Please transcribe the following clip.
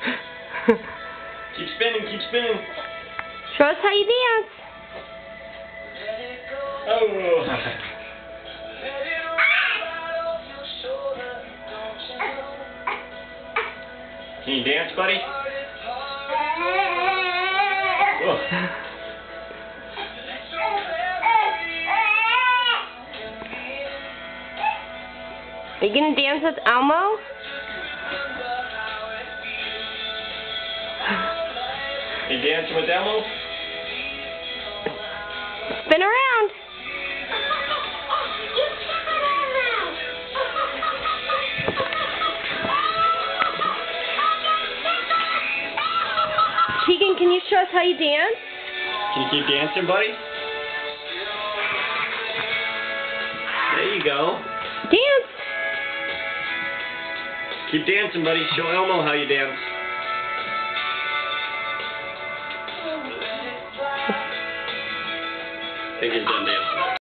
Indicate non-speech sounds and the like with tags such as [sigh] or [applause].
[laughs] spinning, keep spinning. Show us how you dance. Oh. Can you dance, buddy? Oh. Are you gonna dance with Elmo? You dancing with Elmo? Spin around. Tegan, can you show us how you dance? Can you keep dancing, buddy? There you go. Dance. Keep dancing, buddy. Show Elmo how you dance. Take it done, Dan.